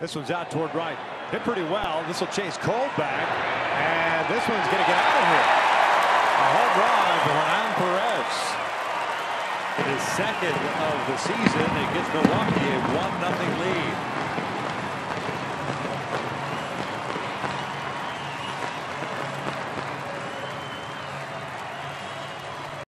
This one's out toward right. Hit pretty well. This will chase Cole back. And this one's going to get out of here. A home run for Hernan Perez. It is second of the season. It gets Milwaukee